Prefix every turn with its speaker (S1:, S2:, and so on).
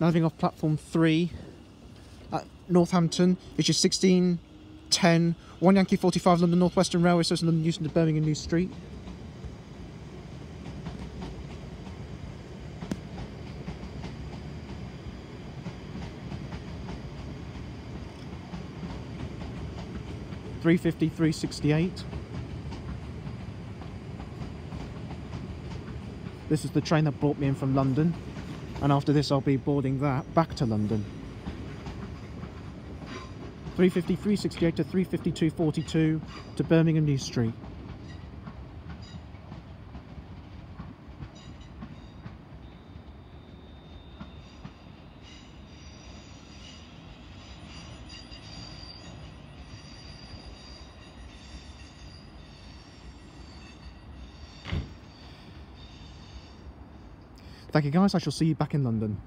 S1: Landing off platform 3 at Northampton, which is 1610, 1 Yankee 45 London Northwestern Railway Station, London Euston to Birmingham New Street. Three fifty, three sixty-eight. This is the train that brought me in from London and after this I'll be boarding that back to London. 350, 368 to 352, 42 to Birmingham New Street. Thank you guys, I shall see you back in London.